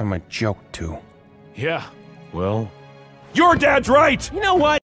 I'm a joke, too. Yeah, well, your dad's right! You know what?